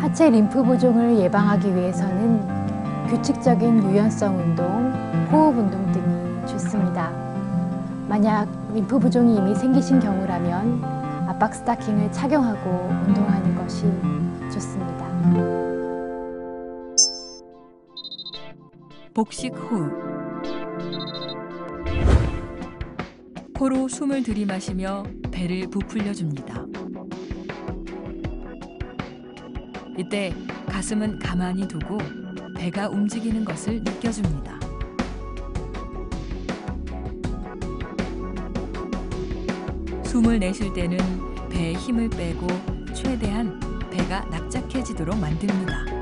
하체 림프 부종을 예방하기 위해서는 규칙적인 유연성 운동, 호흡 운동 등이 좋습니다. 만약 림프 부종이 이미 생기신 경우라면 압박 스타킹을 착용하고 운동하는 것이 좋습니다. 복식 호흡. 코로 숨을 들이마시며 배를 부풀려 줍니다. 이때 가슴은 가만히 두고 배가 움직이는 것을 느껴줍니다. 숨을 내쉴 때는 배에 힘을 빼고 최대한 배가 납작해지도록 만듭니다.